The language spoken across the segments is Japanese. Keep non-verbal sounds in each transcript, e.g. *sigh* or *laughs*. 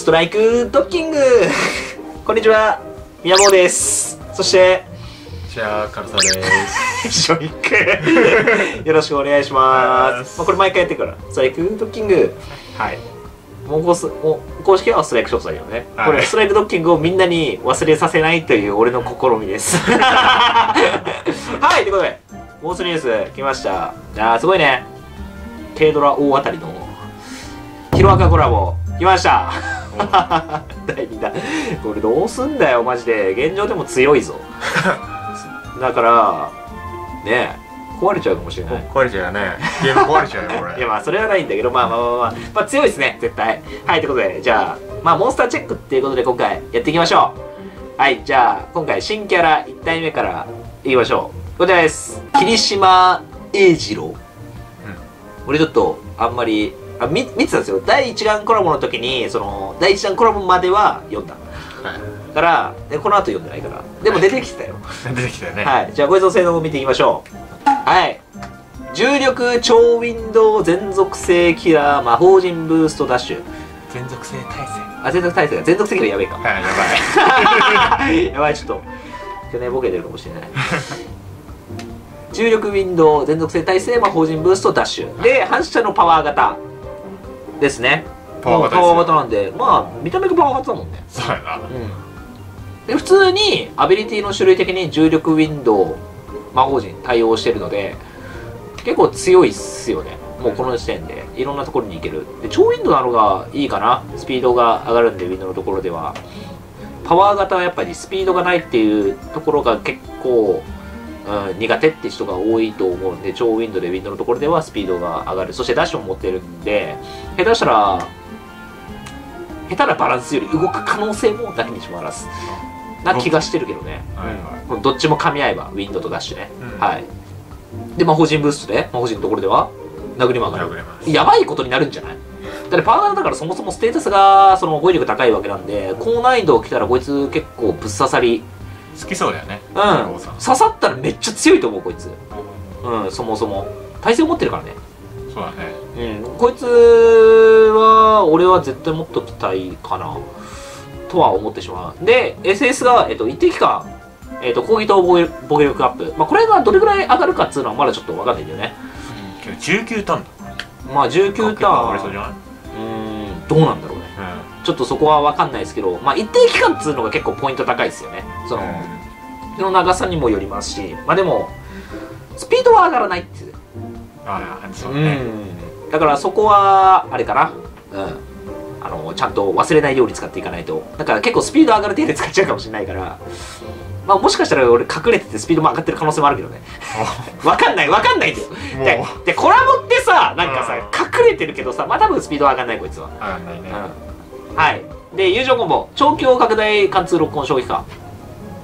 ストライクドッキング。*laughs* こんにちは宮坊です。そしてじゃあ、カルサです。ショイックよろしくお願いします。まあ、これ毎回やってるからストライクドッキング。はい。もうもう公式はストライクショットだけどね、はい。これストライクドッキングをみんなに忘れさせないという俺の試みです。*laughs* はいということでモースニュース来ました。あーすごいね。軽ドラ大当たりのヒロアカコラボ来ました。第2弾これどうすんだよマジで。現状でも強いぞ。*laughs* だからねえ壊れちゃうかもしれない。壊れちゃうよね。ゲーム壊れちゃうよ、これ。*laughs* いやまあそれはないんだけどまあまあまあまあ、まあ、強いですね絶対。はいということでじゃあまあモンスターチェックっていうことで今回やっていきましょう。はいじゃあ今回新キャラ1体目からいきましょう。こちらです。霧島英二郎。俺ちょっとあんまりあ見見てたんですよ第1弾コラボの時にその第1弾コラボまでは読んだはいからでこの後読んでないからでも出てきてたよ *laughs* 出てきたよね。はい、じゃあこいつの性能を見ていきましょう。はい。重力超ウィンドウ全属性キラー魔法陣ブーストダッシュ。全属性耐性。あ、全属耐性が全属性キラーやべえか。はい、やばい。*laughs* やばい、ちょっと。去年ボケてるかもしれない。重力ウィンドウ全属性耐性魔法陣ブーストダッシュ。で、反射のパワー型ですね。パワー型なんで、まあ、見た目がパワー型だもんね。そうやな。うん、で普通にアビリティの種類的に重力ウィンドウ魔法陣対応してるので結構強いっすよねもうこの時点でいろんなところに行けるで超ウィンドウなのがいいかなスピードが上がるんでウィンドウのところではパワー型はやっぱりスピードがないっていうところが結構、うん、苦手って人が多いと思うんで超ウィンドウでウィンドウのところではスピードが上がる。そしてダッシュも持ってるんで下手したら下手なバランスより動く可能性もなきにしもあらず。な気がしてるけどね、はいはい。うん。どっちも噛み合えばウィンドウとダッシュね、うん。はい。で魔法陣ブーストで魔法陣のところでは殴りも上がる。やばいことになるんじゃない？だってパワー型だからそもそもステータスがその語彙力高いわけなんで高難易度来たらこいつ結構ぶっ刺さり好きそうだよね。うん。刺さったらめっちゃ強いと思うこいつ。う。んそもそも。耐性を持ってるからね。そうだね。うん。こいつは俺は絶対持っときたいかな。とは思ってしまう。で SS が、えっと、一定期間、えっと、攻撃と防御防御力アップ、まあ、これがどれぐらい上がるかっつうのはまだちょっと分かんないんだよね。けど19ターンだ。まあ19ターン。うん。どうなんだろうねちょっとそこは分かんないですけど、まあ、一定期間っつうのが結構ポイント高いですよね。その、手の長さにもよりますしまあでもスピードは上がらないっていう。ああ、そうだね。だからそこはあれかな。うん。あのちゃんと忘れないように使っていかないと。だから結構スピード上がる程度で使っちゃうかもしれないから。まあもしかしたら俺隠れててスピードも上がってる可能性もあるけどね。わかんない。わかんないんだよもう。ででコラボってさなんかさ隠れてるけどさまあ多分スピードは上がんないこいつは。上がんないね。うんはい。で友情コンボ。超強拡大貫通録音衝撃波。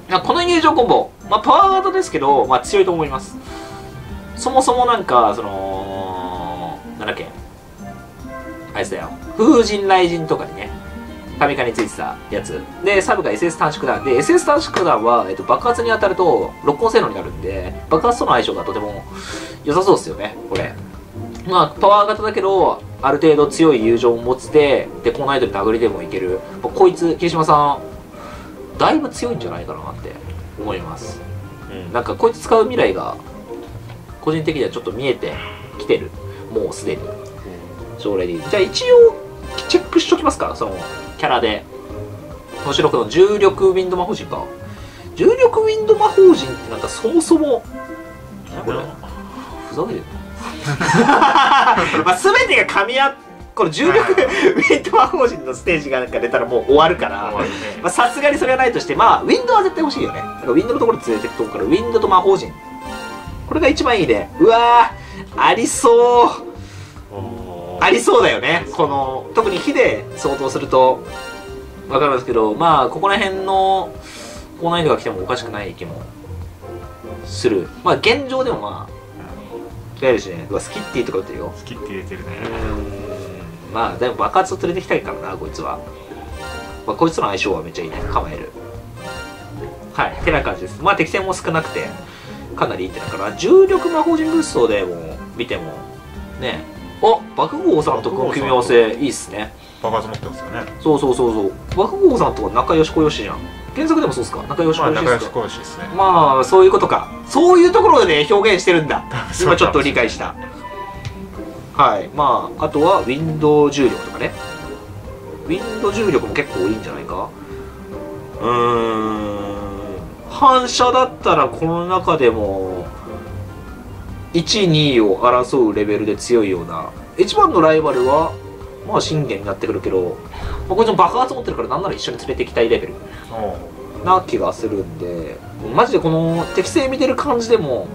いやこの友情コンボ、まあ、パワー型ですけど、まあ、強いと思います。そもそもなんかそのなんだっけ。あれですだよ風神雷神とかにね。神化についてたやつ。でサブが SS 短縮弾。で SS 短縮弾は、えっと、爆発に当たると録音性能になるんで爆発との相性がとても良さそうですよねこれ。まあパワー型だけどある程度強い友情を持つてで高難易度に殴りでもいける。まあこいつ霧島さんだいぶ強いんじゃないかなって思います、うん、なんかこいつ使う未来が個人的にはちょっと見えてきてる。もうすでに。将来でじゃあ一応チェックしときますかそのキャラで。面白くの重力ウィンド魔法陣か。重力ウィンド魔法陣ってなんかそもそも何これふざけてる *laughs* まあ全てが噛み合っこの重力ウィンド魔法陣のステージがなんか出たらもう終わるからさすがにそれはないとしてまあウィンドウは絶対欲しいよね。だからウィンドウのところに連れてくとこからウィンドウと魔法陣。これが一番いいね。うわーありそう。ありそうだよね。この特に火で相当すると分かるんですけどまあここら辺の高難易度が来てもおかしくない気もする。まあ現状でもまあ嫌いるしね。うわスキッティとか打ってるよ。好きって入れてるね。うーん。まあでも爆発を連れてきたいからなこいつは、まあ、こいつとの相性はめっちゃいいね。構える。はい。てな感じです。まあ敵戦も少なくてかなりいいってだから。重力魔法陣ブーストでも見てもね。お爆豪さんとこの組み合わせいいっすね。爆発持ってますよね。そうそうそうそう。爆豪さんとか仲良し小良しじゃん原作でもそうっすか？仲良しまあ仲良し小良しですか、小良しですね。まあそういうことか。そういうところで表現してるんだ。今ちょっと理解した。はい。まああとはウィンドウ重力とかね。ウィンドウ重力も結構いいんじゃないか？うーん。反射だったらこの中でも12位を争うレベルで強いような。一番のライバルはまあ信玄になってくるけど、まあ、こいつも爆発持ってるからなんなら一緒に連れて行きたいレベルな気がするんでマジでこの適正見てる感じでも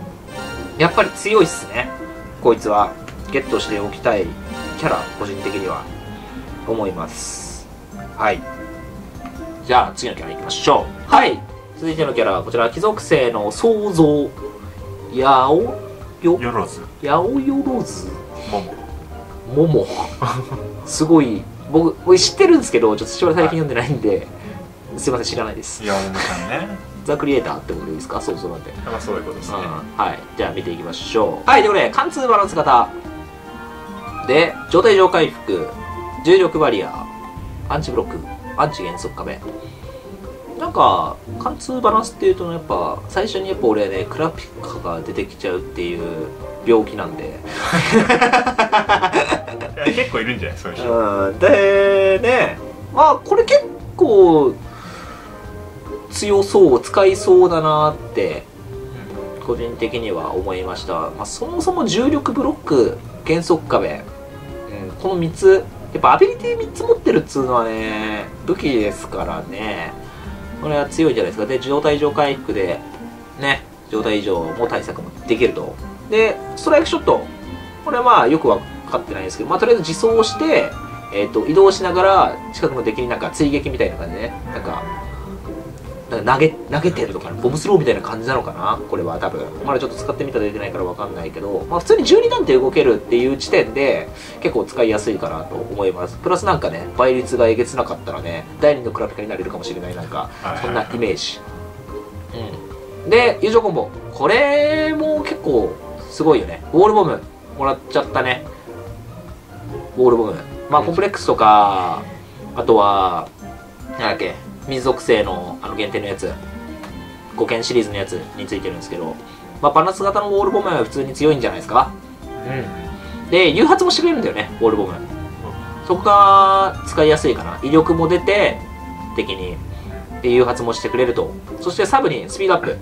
やっぱり強いっすね。こいつは。ゲットしておきたいキャラ個人的には。思います。はい。じゃあ次のキャラいきましょう。はい。続いてのキャラはこちら。貴族性の創造やおよよろず。やおよろずももももすごい。僕僕知ってるんですけどちょっと父親最近読んでないんですいません知らないです。山本さんね。ザ・クリエイターってことですか？そうそうなんで、まあそういうことですね。うん。はい。じゃあ見ていきましょう。はいということで貫通バランス型。で状態上回復。重力バリア。アンチブロック。アンチ減速壁。なんか貫通バランスっていうとやっぱ最初にやっぱ俺ねクラピカが出てきちゃうっていう病気なんで。*laughs* 結構いるんじゃない？そういう人。うん。でね。まあこれ結構強そう使いそうだなって個人的には思いました、まあ、そもそも重力ブロック減速壁、うん、この3つやっぱアビリティ3つ持ってるっつうのはね武器ですからね。これは強いじゃないですか。で状態上回復でね状態以上も対策もできると。でストライクショット。これはまあよく分かってないですけど、まあ、とりあえず自走して、えー、と移動しながら近くの敵になんか追撃みたいな感じでね。なんか投げ投げてるのかなボムスローみたいな感じなのかな？これは多分。まだちょっと使ってみたら出てないから分かんないけど、まあ、普通に12段で動けるっていう時点で結構使いやすいかなと思います。プラスなんかね倍率がえげつなかったらね第2のクラピカになれるかもしれないなんかはい。そんなイメージ。うん。で友情コンボ。これも結構すごいよね。ウォールボムもらっちゃったね。ウォールボム。まあコンプレックスとかあとはなんだっけ？水属性のあの限定のやつ5件シリーズのやつについてるんですけどまあバランス型のウォールボムは普通に強いんじゃないですか。うん。で誘発もしてくれるんだよねウォールボム。そこが使いやすいかな。威力も出て敵にで誘発もしてくれると。そしてサブにスピードアップ。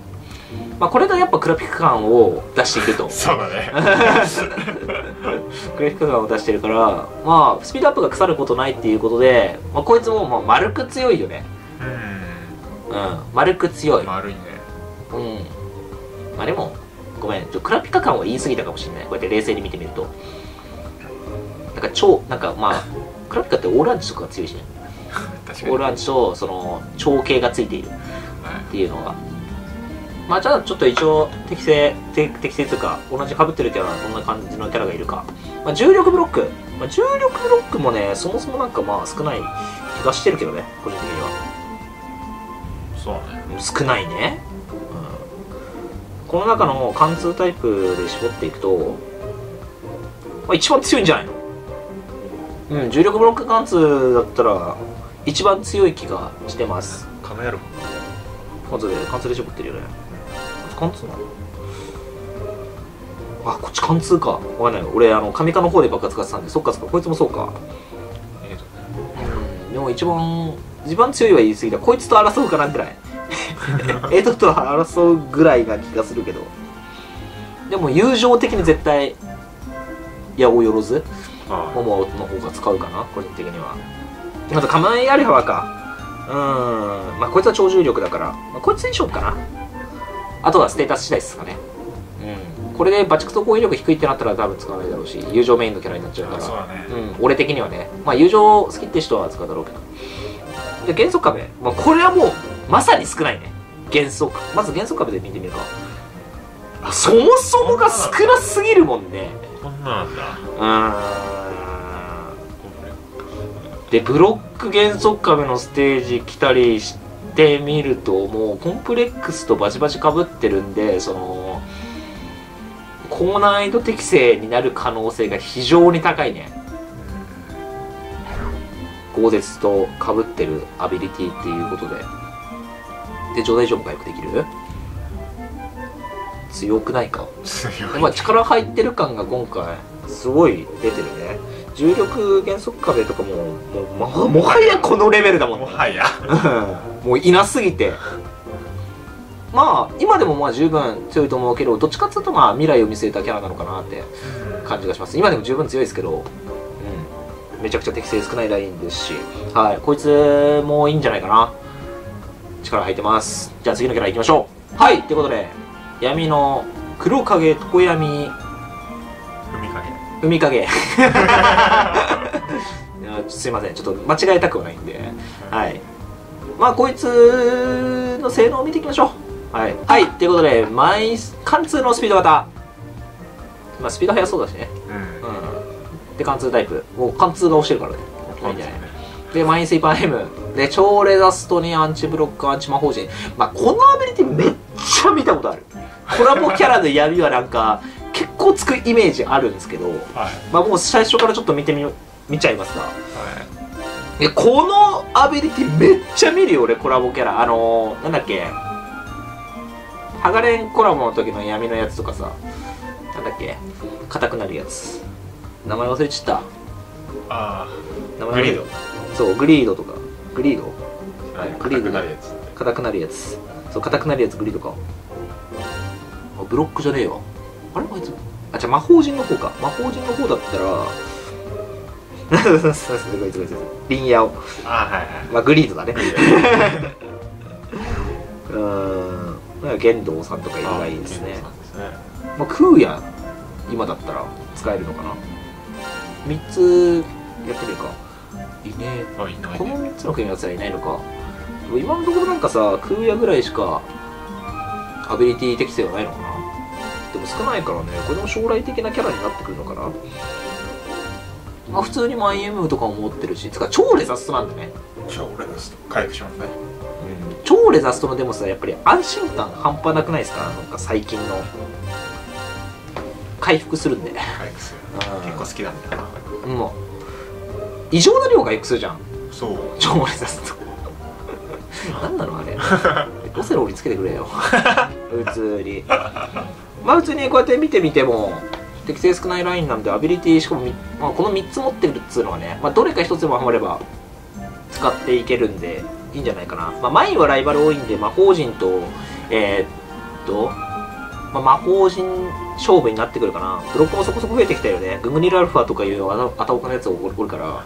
まあこれがやっぱクラピカ感を出していると。*laughs* そうだね。*laughs* クラピカ感を出してるからまあスピードアップが腐ることないっていうことで、まあ、こいつもまあ丸く強いよねううん。丸く強い。ん丸いね。うん。まあでもごめん。ちょクラピカ感は言い過ぎたかもしれない。こうやって冷静に見てみると。なんか超なんかまあクラピカってオーランジとかが強いしね。*laughs* オーランジとその長径がついている。はい。っていうのが。まあじゃあちょっと一応適正て適正というか同じ被ってるキャラはどんな感じのキャラがいるか、まあ、重力ブロック、まあ、重力ブロックもねそもそもなんかまあ少ない気がしてるけどね個人的にはそうね。少ないね、うん、この中の貫通タイプで絞っていくと、まあ、一番強いんじゃないの？うん重力ブロック貫通だったら一番強い気がしてます。カメラ貫通で貫通で絞ってるよね。貫通なの？あこっち貫通か。わかんない俺あの神化の方で爆発使ってたんでそっかそっか。こいつもそうか。えーとうん。でも一番一番強いは言い過ぎだ。こいつと争うかなぐらい。*laughs* エドと争うぐらいな気がするけど。でも友情的に絶対八百万モモの方が使うかな個人的には。あとカマイアリハワか。うーん。まあこいつは超重力だから、まあ、こいつにしようかな。あとはステータス次第ですかね。うん。これでバチクソ攻撃力低いってなったら多分使わないだろうし友情メインのキャラになっちゃうから。うだね。うん、俺的にはね、まあ、友情好きって人は使うだろうけど。で、原則壁。まあ、これはもう、まさに少ないね。原則。まず原則壁で見てみるか。あそもそもが少なすぎるもんね。こんななんだうーん。で、ブロック原則壁のステージ来たりしてみると、もうコンプレックスとバチバチ被ってるんで、その、高難易度適正になる可能性が非常に高いね。豪絶と被ってるアビリティっていうことで。で状態上も回復できる？強くないか？強い。まあ、力入ってる感が今回すごい出てるね。重力減速壁とかももうももはやこのレベルだもん。ねもはや。うん。もういなすぎて。まあ今でもまあ十分強いと思うけどどっちかっていうとまあ未来を見据えたキャラなのかなって感じがします。今でも十分強いですけど、うん、めちゃくちゃ適性少ないラインですしはいこいつもいいんじゃないかな。力入ってます。じゃあ次のキャラいきましょう。はいってことで闇の黒影常闇。海影。*laughs* いやすいません。ちょっと間違えたくはないんで。はい。まあこいつの性能を見ていきましょう。はい。はいっていうことでマイ貫通のスピード型。まあスピード速そうだしねで貫通タイプ。もう貫通が押してるからね。いいんじゃないね。でマインスイーパー M で超レザストにアンチブロックアンチ魔法陣。まあこのアビリティめっちゃ見たことある。コラボキャラの闇はなんか結構つくイメージあるんですけど。はい。まあもう最初からちょっと見てみ見ちゃいますかはえこのアビリティめっちゃ見るよ俺コラボキャラ。あのー、なんだっけ。ハガレンコラボの時の闇のやつとかさ。なんだっけ。硬くなるやつ名前忘れちゃっいあた名前あグリード。そうグリードとか。グリード？はい硬くなるやつ。硬くなるやつ。そう硬くなるやつグリードか。あブロックじゃねえわ。あれ？あいつ？あじゃあ魔法陣の方か。魔法陣の方だったらそうそうそうすごいすごいすごいリンヤオ。ああはいはい。まあグリードだね。*laughs* グリードうーん玄道さんとかいるがいいですね。まあクーヤ今だったら使えるのかな3つやってみるか。いねえ。あいないこのね3つの組み合わせはいないのか。今のところなんかさクーヤぐらいしかアビリティ適性はないのかな。でも少ないからね。これも将来的なキャラになってくるのかな。まあ普通にマイエムとかも持ってるし。つか超レザストなんだね。超俺です回復しますね。超レザストのでもさやっぱり安心感半端なくないですか？なんか最近の回復するんで。回復する。結構好きなんだよな。もう異常な量回復するじゃん。そう。超レザスト何なのあれ。オセロにつけてくれよ。普通に。まあ普通にこうやって見てみても適正少ないラインなんでアビリティしかもみ、まあ、この3つ持ってるっつうのはね、まあ、どれか1つでもハマれば使っていけるんでいいんじゃないかな、まあ、マインはライバル多いんで魔法陣とえーっと、まあ、魔法陣勝負になってくるかな。ブロックもそこそこ増えてきたよね。ググニルアルファとかいうあたおかのやつをおるから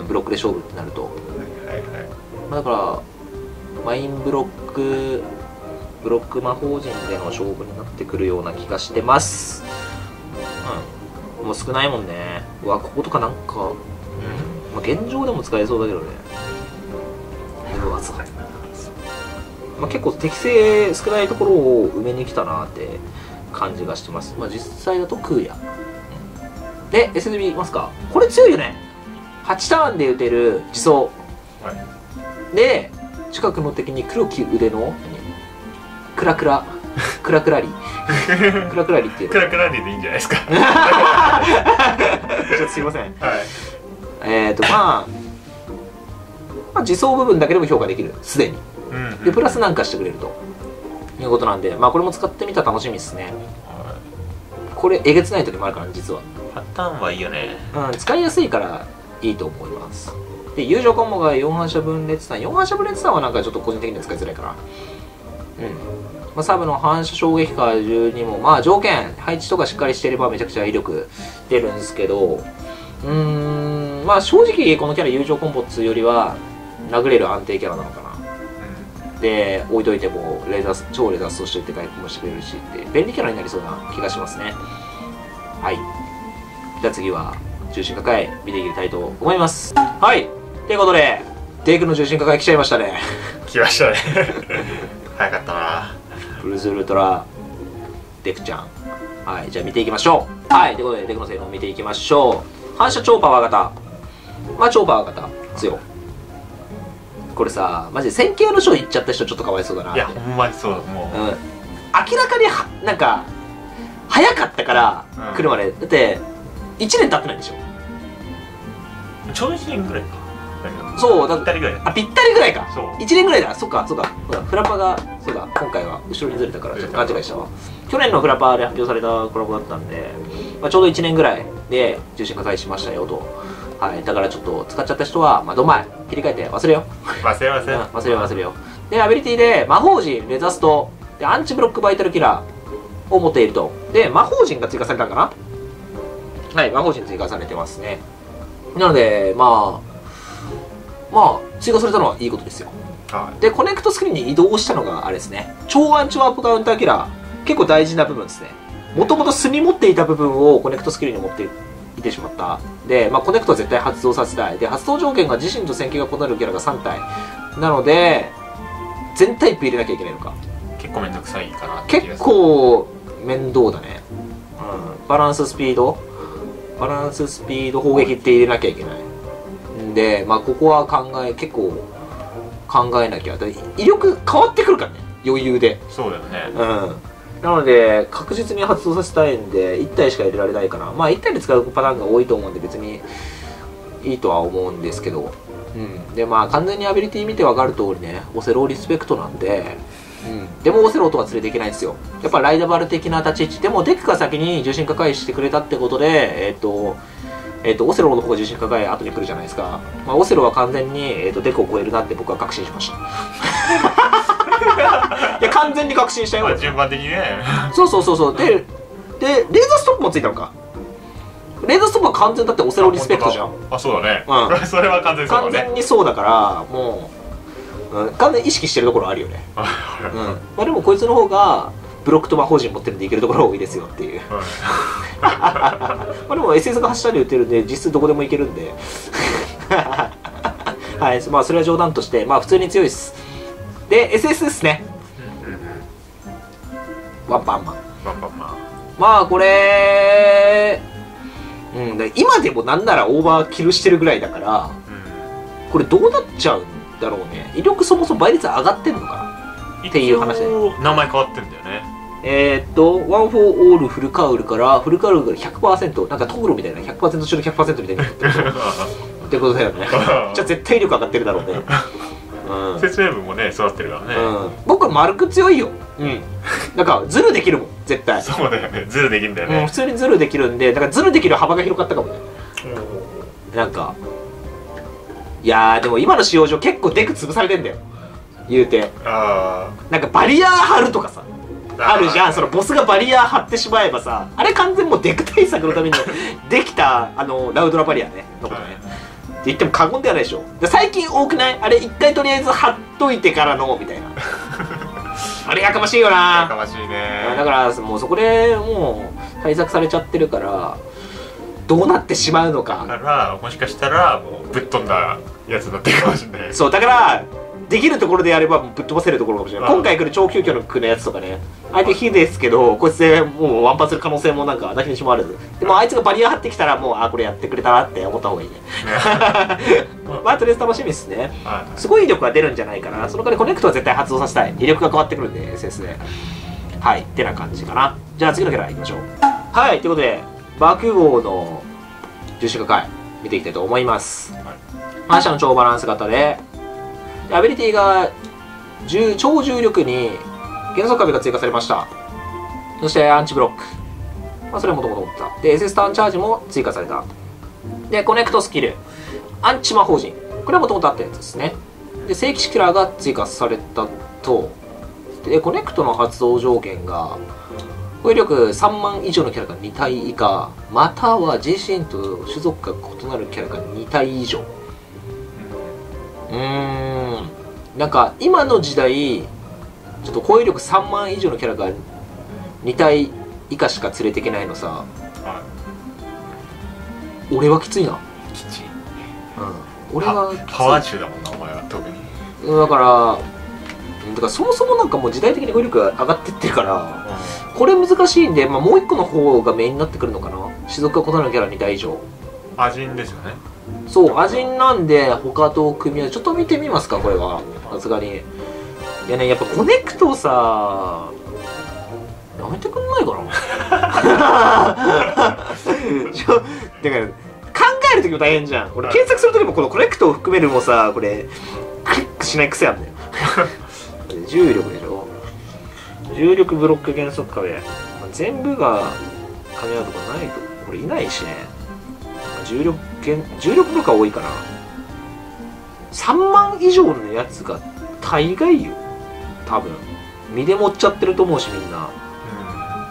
うん。ブロックで勝負ってなると。はいはいまあ、だからマインブロックブロック魔法陣での勝負になってくるような気がしてます。うん。もう少ないもんね。うわこことかなんか、まあ、現状でも使えそうだけどね。うわそうまあ、結構適性少ないところを埋めに来たなって感じがしてます、まあ、実際だとクーヤ、うんで SB いますか？これ強いよね。8ターンで打てる自走。はい。で近くの敵に黒き腕の何クラクラ。クラクラリ。*laughs* クラクラリっていう。クラクラリでいいんじゃないですか。*laughs* ちょっとすいません。はい。えっ、ー、とまあまあ自走部分だけでも評価できる。すでに。うん。でプラスなんかしてくれるということなんでまあこれも使ってみたら楽しみですね。はこれえげつない時もあるから実は。パターンはいいよね。うん使いやすいからいいと思います。で友情コンボが4反射分裂弾4反射分裂弾はなんかちょっと個人的には使いづらいかなうん。まあ、サブの反射衝撃波12もまあ条件。配置とかしっかりしていればめちゃくちゃ威力出るんですけど。うーんまあ正直このキャラ友情コンボっつうよりは殴れる安定キャラなのかなで置いといてもレーザー超レーザースとして回復もしてくれるしって便利キャラになりそうな気がしますね。はい。じゃあ次は重心抱え見ていきたいと思います。はい。ということでデイクの重心抱え来ちゃいましたね。来ましたね。*laughs* 早かったな。ブルーズウルトラデクちゃん。はい。じゃあ見ていきましょう。はい。ということでデクの性能を見ていきましょう。反射超パワー型。まあ超パワー型強これさマジで線形の章行っちゃった人ちょっとかわいそうだな。いやほんまにそうもう。ん、明らかにはなんか早かったからうん。来るまで、だって1年経ってないでしょ？うちょうど1年ぐらいか。そうだぴったりぐらい。だあぴったりぐらいか。そう。1年ぐらいだ。そっかそっか。そうだフラパがそうだ今回は後ろにずれたからちょっと勘違いしたわ。去年のフラパで発表されたコラボだったんで、まあ、ちょうど1年ぐらいで重心化開始しましたよとはいだからちょっと使っちゃった人はまあどんまい切り替えて忘れよ忘れ忘れ。うん忘れよう忘れよう。でアビリティで魔法陣レザストでアンチブロックバイタルキラーを持っていると。で魔法陣が追加されたんかな？はい魔法陣追加されてますね。なのでまあまあ追加されたのはいいことですよ。はでコネクトスクリーンに移動したのがあれですね。超アンチワープカウンターキラー。結構大事な部分ですね。もともと素に持っていた部分をコネクトスクリーンに持っていてしまった。で、まあ、コネクトは絶対発動させたい。で発動条件が自身と戦型が異なるキャラが3体。なので全タイプ入れなきゃいけないのか。い結構めんどくさいかな結構面倒だね、うん、バランススピード。バランススピード砲撃って入れなきゃいけない。んでまあここは考え結構考えなきゃ。だ威力変わってくるからね。余裕で。そうだよね。うんなので確実に発動させたいんで1体しか入れられないかな。まあ1体で使うパターンが多いと思うんで別にいいとは思うんですけど。うん。でまあ完全にアビリティ見て分かる通りねオセロリスペクトなんでうん、でもオセロとは連れていけないんですよ。やっぱライバル的な立ち位置。でもデクが先に獣神化改してくれたってことでえっ、とえっ、とオセロの方が獣神化改後に来るじゃないですか、まあ、オセロは完全に、えー、とデクを超えるなって僕は確信しました。いや完全に確信したよ。まあ順番的にね。そうそうそうそう。ででレーザーストップもついたのか。レーザーストップは完全だってオセロリスペクトじゃん。あそうだね、う *laughs* それは完全にそう完だね。全にそうだからもう、うん、完全に意識してるところあるよね。*laughs* うん。まあでもこいつの方がブロックと魔法陣持ってるんでいけるところ多いですよっていう。*laughs* まあでも SS が走ったり打ってるんで実質どこでもいけるんで。はい。まあそれは冗談としてまあ普通に強いですで SS ですね。ワンパンマン。まあまあままあこれうんで今でもなんならオーバーキルしてるぐらいだからあこれどうなっちゃうんだろうね。威力そもそも倍率上がってんのかな？っていう話で名前変わってんだよね。えー、っと、ワン・フォー・オール・フルカウルから、フルカウルが100%、なんかトグロみたいな100%中の100%みたいになって。る *laughs* ってことだよね。*laughs* じゃあ絶対威力上がってるだろうね。うん。説明文もね育ってるからね、うん、僕は丸く強いよ。うん。なんか、ズルできるもん、絶対。そうだよねズルできるんだようん、ね普、通にズルできるんで、だからズルできる幅が広かったかもね。なんか、いやー、でも今の使用上結構デク潰されてんだよ。言うて。あなんかバリアー張るとかさ。ああるじゃんそのボスがバリアー張ってしまえばさあれ完全もうデク対策のためにできたあのラウドラバリアねのことね、言っても過言ではないでしょ。で最近多くない？あれ一回とりあえず貼っといてからのみたいな。*laughs* あれやかましいよやなかましいね。だからもうそこでもう対策されちゃってるからどうなってしまうのだか。からもしかしたらもうぶっ飛んだやつになってるかもしれない。そうだからできるところでやればぶっ飛ばせるところかもしれない。うん。今回来る超急遽の区のやつとかね。相手火ですけどこいつでもうワンパンする可能性もなんかなきにしもある。でもあいつがバリア張ってきたらもうあこれやってくれたなって思った方がいいね。*laughs* まあとりあえず楽しみですね。はすごい威力が出るんじゃないかなその代わりコネクトは絶対発動させたい。威力が変わってくるんで SS ではい。ってな感じかな。じゃあ次のキャラいきましょう。はい。ということで爆豪の獣神化改見ていきたいと思います。反射の超バランス型ででアビリティが重超重力に減速壁が追加されました。そしてアンチブロック、まあ、それはもともと持ってた。で SS ターンチャージも追加された。でコネクトスキル。アンチ魔法陣。これはもともとあったやつですね。で正規シキュラーが追加されたと。でコネクトの発動条件が攻撃力3万以上のキャラが2体以下または自身と種族が異なるキャラが2体以上。うーんなんか今の時代ちょっと攻撃力3万以上のキャラが2体以下しか連れていけないのさ。い。は俺はきついな、いきちい。うん、俺はきつい。パワー中だもんなお前は特に。うんだからうんだからそもそもなんかもう時代的に語彙力が上がってってるからこれ難しいんで、まあ、もう一個の方がメインになってくるのかな。種族が異なるキャラ2体以上。味んですよねそう味なんで他と組み合わせちょっと見てみますかこれは。さすがに。いやねやっぱコネクトさやめてくんないかな。*laughs* ちょだから考える時も大変じゃん。俺はい検索する時もこのコネクトを含めるもさこれクリックしない癖あんだよ。*laughs* 重力でしょ。重力ブロック減速壁、まあ全部が噛み合うとこないとこれいないしね重力減重力ブロックは多いかな。3万以上のやつが大概よ。多分。身で持っちゃってると思うしみんな。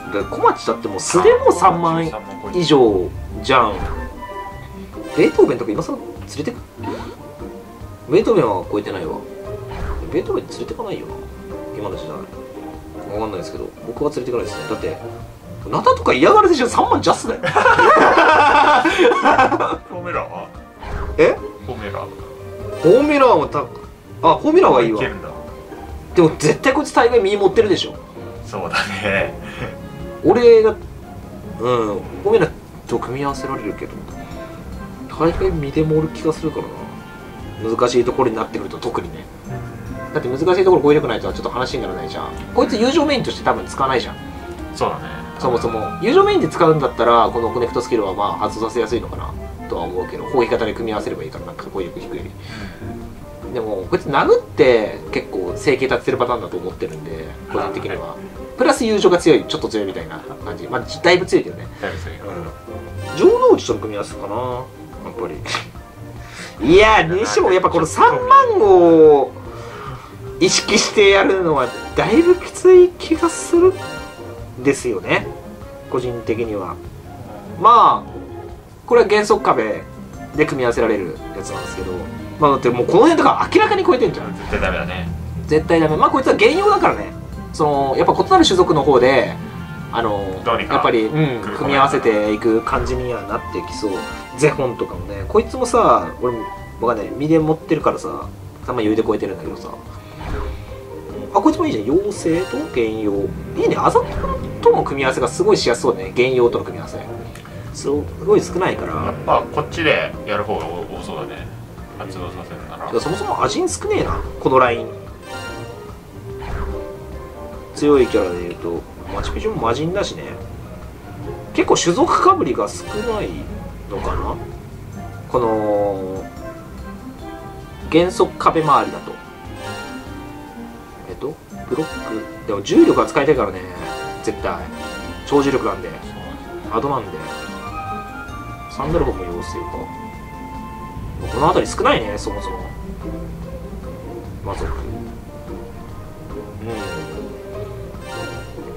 だから小町だってもう素でも3万以上じゃん。ベートーベンとか今更連れてく？ベートーベンは超えてないわ。ベートーベン連れてかないよな。今の時代。わかんないですけど。僕は連れてかないですね。だってナタとか嫌がるでしょ。3万ジャスだよ。フォーメラー？はえ？フォーメラー。フォーミュラーもたあフォーミュラーはいいわ。でも絶対こいつ大概身持ってるでしょ。そうだね。俺がうんフォーミュラーと組み合わせられるけど大概身で盛る気がするからな。難しいところになってくると特にね。だって難しいところ語彙力ないとはちょっと話にならないじゃん。こいつ友情メインとして多分使わないじゃん。そうだねそもそも友情メインで使うんだったらこのコネクトスキルはまあ発動させやすいのかなとは思うけど攻撃型で組み合わせればいいからなんか語彙力低いより。でもこいつ殴って結構生計立ててるパターンだと思ってるんで個人的には。プラス友情が強いちょっと強いみたいな感じ。まあだいぶ強いけどね。だいぶそうい。う城之内との組み合わせかなやっぱり。*laughs* いやにしてもやっぱこの3万を意識してやるのはだいぶきつい気がするんですよね。個人的には。まあこれは原則壁で組み合わせられるやつなんですけど。まあだってもうこの辺とか明らかに超えてんじゃん。絶対ダメだね。絶対ダメ。まあこいつは原用だからねそのやっぱ異なる種族の方であのやっぱり、うん組み合わせて。いく感じにはなってきそう。ゼホンとかもね。こいつもさ俺わかんない。身で持ってるからさたまに余裕で超えてるんだけどさ。あこいつもいいじゃん。妖精と原用いいねあざとの組み合わせがすごいしやすそうね。原用との組み合わせ。すごい少ないから。やっぱこっちでやる方が多多そうだね。発動させるなら。そもそも味に少ねえな。このライン。強いキャラでいうとマチュピチュも魔人だしね。結構種族かぶりが少ないのかな。この原則壁周りだとブロックでも重力は使いたいからね。絶対。超重力なんで。アドなんで。サンダルフォンも妖精か。この辺り少ないねそもそも。魔族。う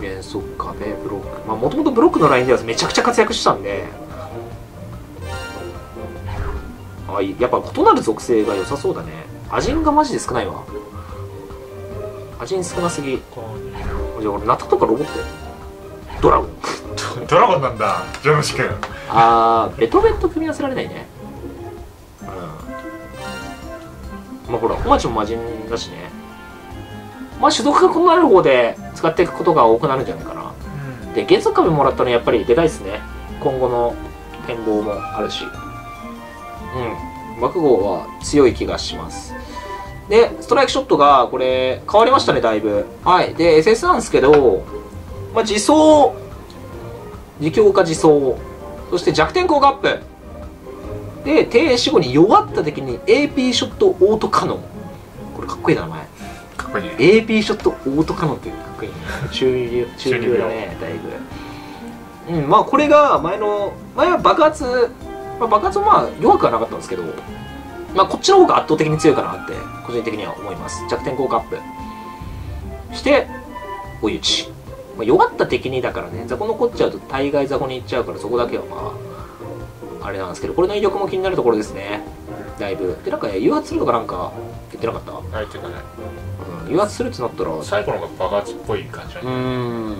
ん。原則壁ブロック。まあもともとブロックのラインではめちゃくちゃ活躍したんで。あいやっぱ異なる属性が良さそうだね。アジンがマジで少ないわ。アジン少なすぎ。じゃあ俺ナタとかロボットよドラゴン。*laughs* ドラゴンなんだジョムシ君。あーベトベット組み合わせられないね。うん。まあほら小町も魔人だしね。まあ種族が異なる方で使っていくことが多くなるんじゃないかな。で原則壁もらったのやっぱりでかいっすね。今後の展望もあるし。うん。爆豪は強い気がしますでストライクショットがこれ変わりましたねだいぶ。はい。で SS なんですけどまあ自走。自強化自走。そして弱点効果アップ。で停止後に弱った敵に AP ショットオートカノン。これかっこいいな名前。かっこいいね。AP ショットオートカノンってかっこいいね。中流中流だねだいぶ。うんまあこれが前の前は爆発、まあ、爆発もまあ弱くはなかったんですけどまあこっちの方が圧倒的に強いかなって個人的には思います。弱点効果アップ。して追い打ち、まあ、弱った敵にだからね。雑魚残っちゃうと大概雑魚に行っちゃうからそこだけはまああれなんですけどこれの威力も気になるところですね。だいぶ。でなんか誘発するとかなんか言ってなかった？あれっていうかね。うん。誘発するってなったらう最後のが爆発っぽい感じだね。ーん。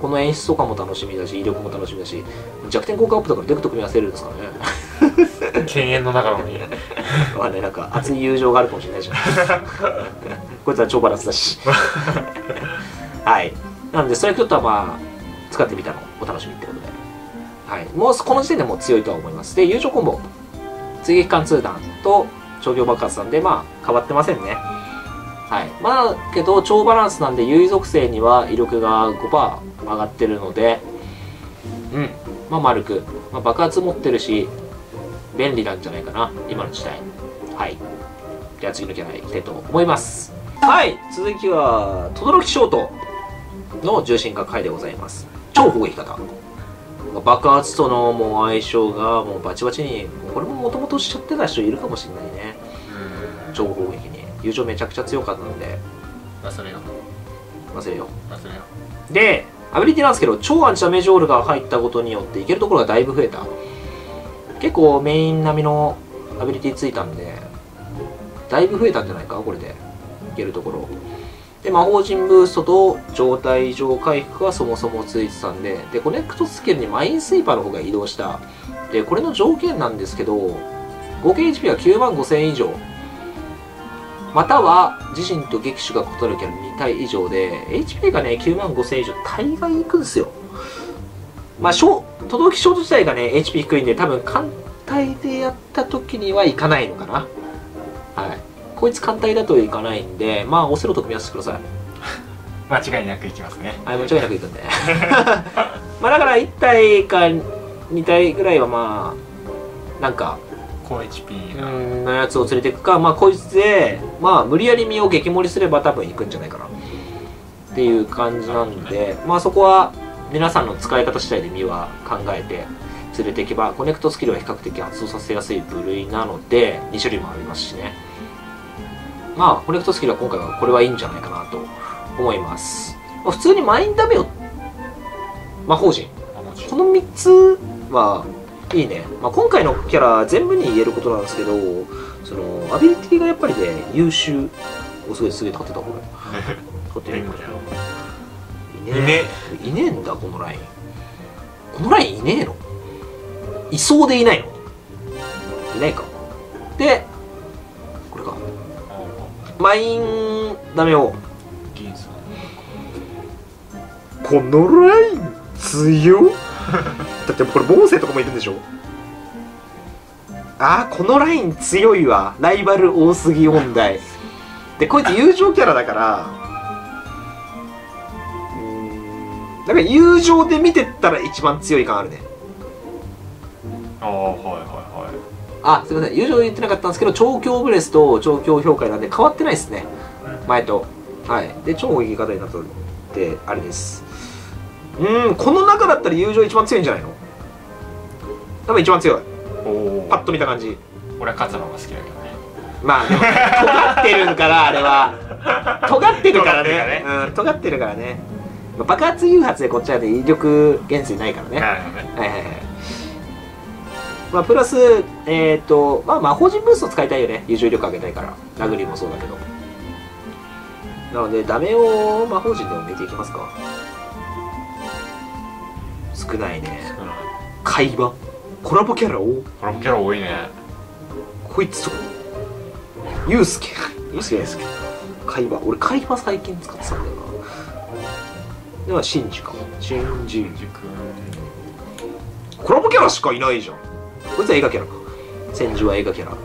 この演出とかも楽しみだし威力も楽しみだし弱点効果アップだからデクと組み合わせるんですかね犬猿の中のに *laughs* まあねなんか熱い友情があるかもしれないじゃん。*laughs* こいつは超バランスだし。*laughs* はい。なのでストライクショットはまあ使ってみたのお楽しみってことで。はい。もうこの時点でもう強いとは思います。で友情コンボ。追撃貫通弾と商業爆発なんでまあ変わってませんね。はい。まあけど超バランスなんで優位属性には威力が5%上がってるのでうん。まあ丸く、まあ、爆発持ってるし便利なんじゃないかな今の時代。はい。じゃあ次のキャラいきたいと思います。はい続きは轟ショートの重心化回でございます。超攻撃型。爆発とのもう相性がもうバチバチにこれももともとしちゃってた人いるかもしれないね。うん。超攻撃に。友情めちゃくちゃ強かったんで。忘れよ忘れよ忘れよう。でアビリティなんですけど超アンチダメージオールが入ったことによっていけるところがだいぶ増えた結構メイン並みのアビリティついたんでだいぶ増えたんじゃないかこれで。いけるところ。で魔法陣ブーストと状態上回復はそもそもついてたんででコネクトスキルにマインスイーパーの方が移動した。でこれの条件なんですけど合計 HP は9万5000以上。または自身と撃手が異なるキャラ2体以上で HP がね9万5000以上大概いくんですよ。まあ小轟ショート自体がね HP 低いんで多分艦隊でやった時にはいかないのかなはいこいつ艦隊だといかないんでまあオセロと組み合わせてください *laughs* 間違いなくいきますねはい、間違いなくいくんで。*laughs* まあだから1体か2体ぐらいはまあ、なんか、高 HP のやつを連れていくか、まあこいつで、まあ無理やり身を激盛りすれば多分行くんじゃないかな。っていう感じなんで、まあそこは皆さんの使い方次第で身は考えて連れていけば、コネクトスキルは比較的発動させやすい部類なので、2種類もありますしね。まあ、コネクトスキルは今回はこれはいいんじゃないかなと思います。まあ普通にマインダメを魔法陣。この3つはいいね、まあ、今回のキャラ全部に言えることなんですけどそのアビリティがやっぱりね優秀おすごいすげえ立ってたこれ *laughs* いね。えいねえんだこのライン。このラインいねえの。いそうでいないの。いないか。でこれか。マインダメを。このライン強っ。*laughs* だってこれボンセとかもいるんでしょ？あーこのライン強いわ。ライバル多すぎ問題。でこいつ友情キャラだからーんだから友情で見てったら一番強い感あるね。ああはいはいはい。あすいません。友情言ってなかったんですけど調教ブレスと調教評価なんで変わってないですね。前と。はい。で超攻撃型になったってあれです。うーんこの中だったら友情一番強いんじゃないの？多分一番強い。パッと見た感じ。俺は勝つのが好きだけどね。まあでも尖ってるからあれは。*laughs* 尖ってるからね。尖ってるうん尖ってるからね。まあ爆発誘発でこっちはで威力減衰ないからね。はいはいはい。まあプラスえっ、とまあ魔法陣ブースト使いたいよね。優勝力上げたいから。ラグリーもそうだけど。なのでダメを魔法陣でも見ていきますか。少ないね。うん会話コラボキャラをコラボキャラ多いね。こいつとユウスケ。ユウスケですけど会話俺会話最近使ってたんだよなではシンジかシンジ塾コラボキャラしかいないじゃん。こいつは映画キャラか。戦時は映画キャラ。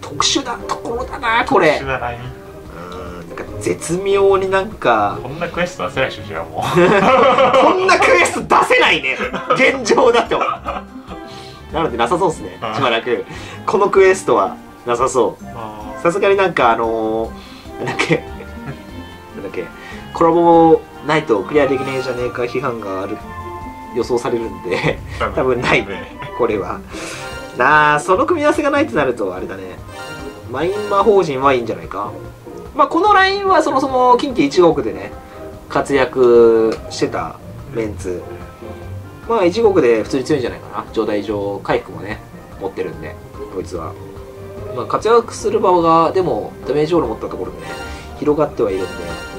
特殊なところだなこれ。特殊なライン。うんなんか絶妙になんか。こんなクエスト出せないでしょじゃあもう。*laughs* こんなクエスト出せないね。現状だと。なのでなさそうですね。しばらく。このクエストはなさそう。あ。さすがになんかあのー、なんだっけ。なんだっけ。コラボないとクリアできねえじゃねえか批判がある予想されるんでー多分ない。ねこれは。なあその組み合わせがないとなるとあれだね。マイン魔法陣はいいんじゃないか。まあこのラインはそもそも近畿1国でね活躍してたメンツ。まあ1国で普通に強いんじゃないかな。状態上回復もね持ってるんでこいつは。まあ活躍する場がでもダメージオール持ったところでね広がってはいるんで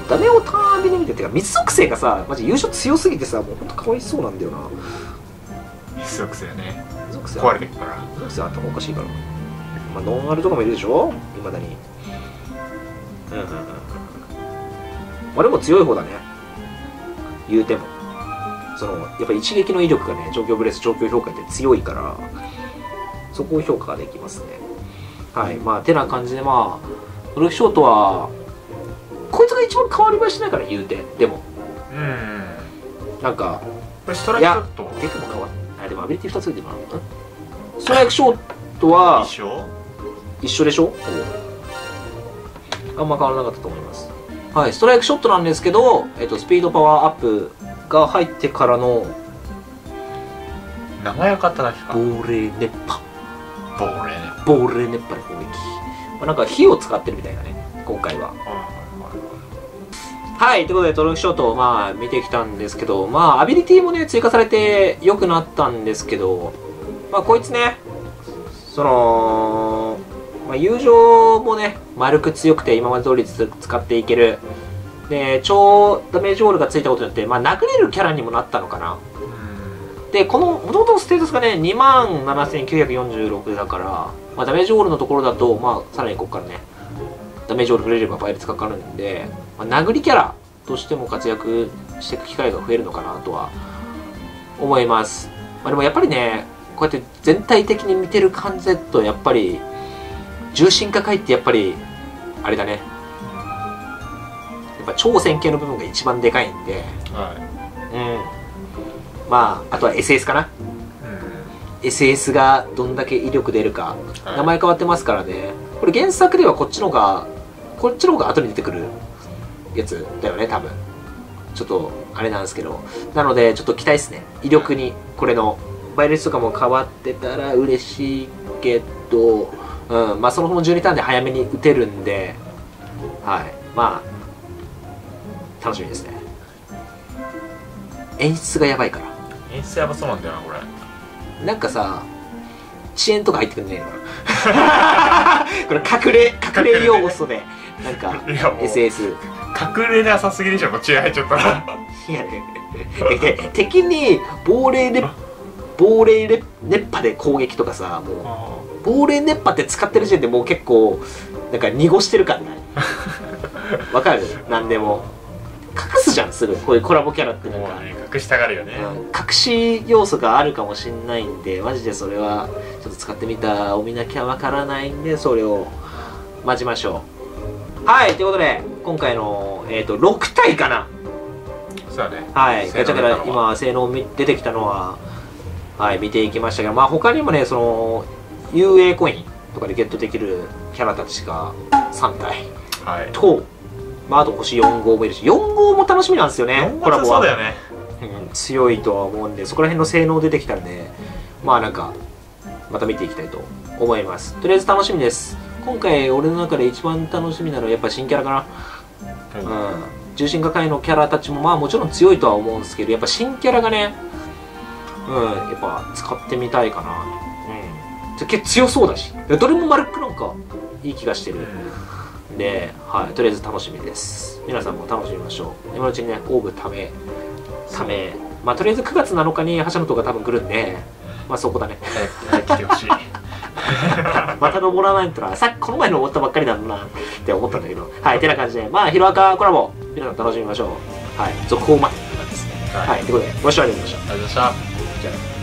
ダメをターンビに見ててか水属性がさマジ優勝強すぎてさもうほんとかわいそうなんだよな。必須癖やね。水属性壊れてるから。水属性頭おかしいから。まあノンアルとかもいるでしょ？いまだに。うんうんうんうん。まあでも強い方だね。言うても。そのやっぱり一撃の威力がね状況ブレス状況評価って強いからそこを評価ができますね。はい。まあてな感じでまあブルーショートはこいつが一番変わり映えしないから言うてでも。うん。なんかこれストライクだとデクも変わっあでもアビリティ2つ出てるな。うんストライクショートは一緒？一緒でしょ？あんま変わらなかったと思います。はいストライクショットなんですけど、えっと、スピードパワーアップが入ってからの名前がっただけか。ボーレーレねボーレネッパの攻撃、まあ、なんか火を使ってるみたいだね今回ははい、ということで、トロックショートをまあ見てきたんですけど、まあ、アビリティもね、追加されて良くなったんですけど、まあ、こいつね、その、まあ、友情もね、丸く強くて今まで通り使っていける。で、超ダメージオールがついたことによって、まあ、殴れるキャラにもなったのかな。で、この、もともとのステータスがね、27,946だから、まあ、ダメージオールのところだと、まあ、さらにここからね、ダメージオール触れれば倍率かかるんで、まあ、殴りキャラとしても活躍していく機会が増えるのかなとは思います。まあ、でもやっぱりね、こうやって全体的に見てる感じだと、やっぱり、重心化回ってやっぱり、あれだね。やっぱ超線形の部分が一番でかいんで、はうん。まあ、あとは SS かな。い、SS がどんだけ威力出るか。はい名前変わってますからね。これ原作ではこっちのが、こっちの方が後に出てくるやつだよね、多分。ちょっと、あれなんですけど。なので、ちょっと期待ですね。威力に、これの、バイレスとかも変わってたら嬉しいけど、うん、まあそのまま12ターンで早めに打てるんで、はい。まあ、楽しみですね。演出がやばいから。演出やばそうなんだよなこれなんかさ、遅延とか入ってくんねえの？か *laughs* なこれ隠れ、隠れ要素で、なんか、SS。隠れなさすぎでしょこっち入っちゃったら。いやね、え敵に亡霊で、亡霊で熱波で攻撃とかさ、もう、亡霊熱波って使ってる時点でもう結構、なんか濁してる感ない？*laughs* わかる？なんでも。隠すじゃん、すぐ。こういうコラボキャラってなんか。ね隠したがるよね、うん。隠し要素があるかもしんないんでマジでそれはちょっと使ってみたお見なきゃわからないんでそれを待ちましょうはいということで今回の、えー、と6体かな。そうだね。はいガチャから今性能み出てきたのははい見ていきましたけどまあ他にもねその UA コインとかでゲットできるキャラたちが3体。はい。とまあ、あと星4号もいるし4号も楽しみなんですよねコラボは。そうだよね。うん強いとは思うんでそこら辺の性能出てきたんでまあなんかまた見ていきたいと思います。とりあえず楽しみです今回俺の中で一番楽しみなのはやっぱ新キャラかな。うん。重心化界のキャラたちもまあもちろん強いとは思うんですけどやっぱ新キャラがねうんやっぱ使ってみたいかな。うん。結構強そうだし。どれも丸くなんかいい気がしてる。で、はい、とりあえず楽しみです。皆さんも楽しみましょう。今のうちにねオーブためためまあとりあえず9月7日に覇者の塔が多分来るんでまあそこだね。早く来てほしい *laughs* また登らないとな。さっきこの前登ったばっかりなんだな。って思ったんだけど。はいてな感じで。まあヒロアカコラボ。皆さん楽しみましょう。はい。続報待ってる感じですね。はい。はい。ということでご視聴ありがとうございました。ありがとうございました。じゃあ